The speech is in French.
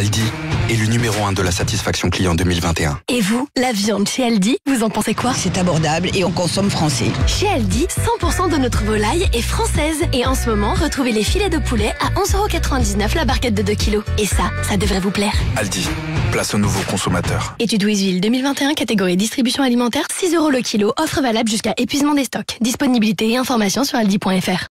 Aldi est le numéro 1 de la satisfaction client 2021. Et vous, la viande chez Aldi, vous en pensez quoi? C'est abordable et on consomme français. Chez Aldi, 100% de notre volaille est française. Et en ce moment, retrouvez les filets de poulet à 11,99€ la barquette de 2 kilos. Et ça, ça devrait vous plaire. Aldi, place aux nouveau consommateur. Étude Louisville 2021, catégorie distribution alimentaire, 6€ le kilo. Offre valable jusqu'à épuisement des stocks. Disponibilité et information sur aldi.fr.